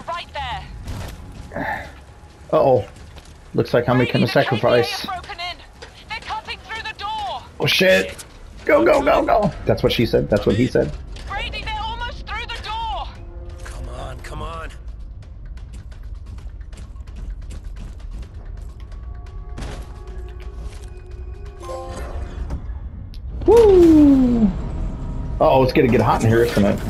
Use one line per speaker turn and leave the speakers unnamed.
are right there.
Uh-oh. Looks like I'm making a sacrifice. Oh shit! Go, go, go, go! That's what she said. That's what he said.
Brady, they're almost through the door.
Come on, come on.
Woo! Uh oh, it's gonna get hot in here, isn't it?